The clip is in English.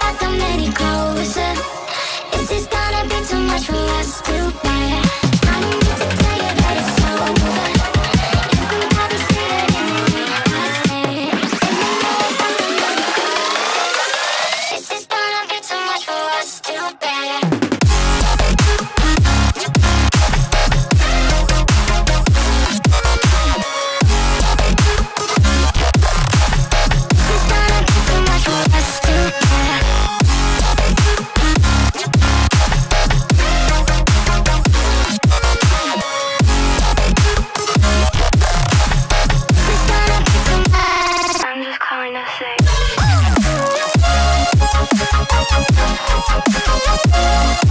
I come any closer